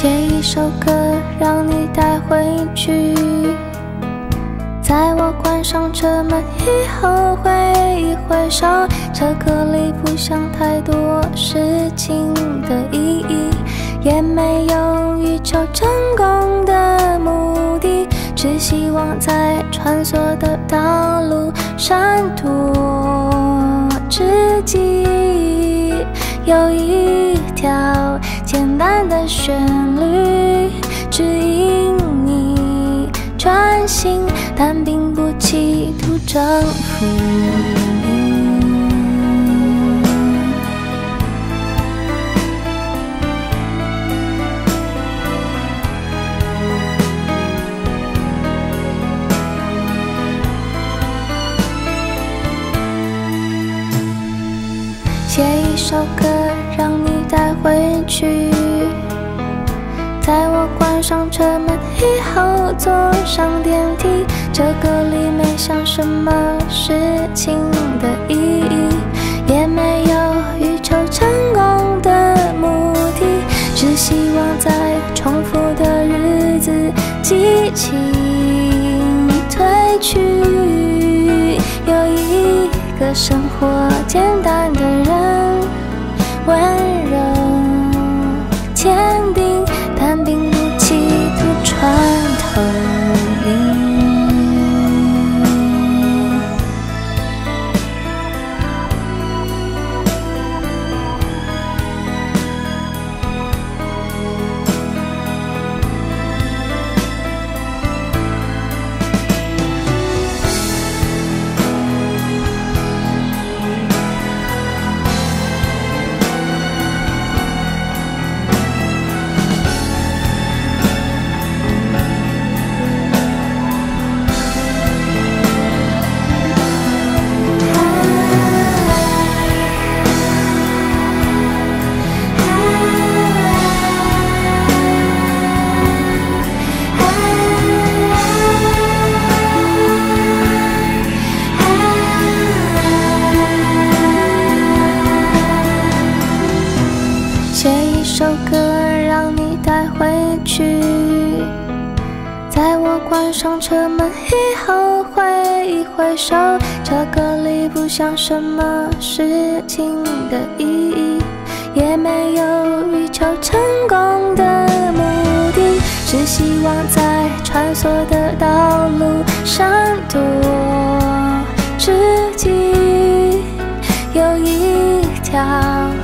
写一首歌让你带回去，在我关上车门以后挥一挥手，这歌里不想太多事情的意义，也没有欲求成功的目的，只希望在穿梭的道路闪躲之际，有一条简单的旋律指引你专心，但并不企图征服。写一首歌让你回去，在我关上车门以后坐上电梯。这个里没想什么事情的意义，也没有预求成功的目的，只希望在重复的日子激情褪去，有一个生活简单的首歌让你带回去，在我关上车门以后挥一挥手，这歌里不像什么事情的意义，也没有欲求成功的目的，只希望在穿梭的道路上多知己，有一条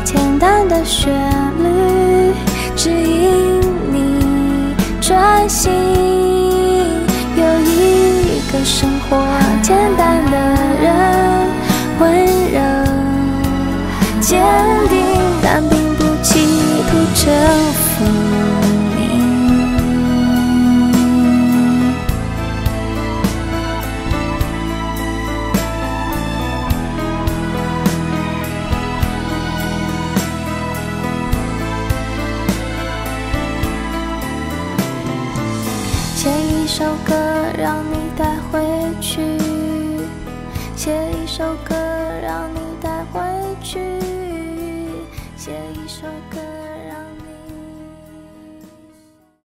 简单的旋生活简单的人，温柔坚定，但并不企图征服。写一首歌让你带回去。写一首歌